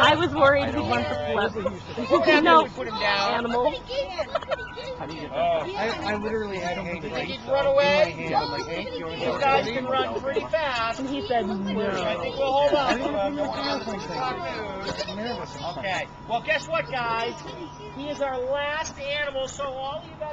I was worried he'd want to flip. No, animal. I, literally had him Did he run away? hand. Like, you guys can run pretty fast. And he said I think we'll hold on Okay. Well, guess what, guys? He is our last animal, so all you guys.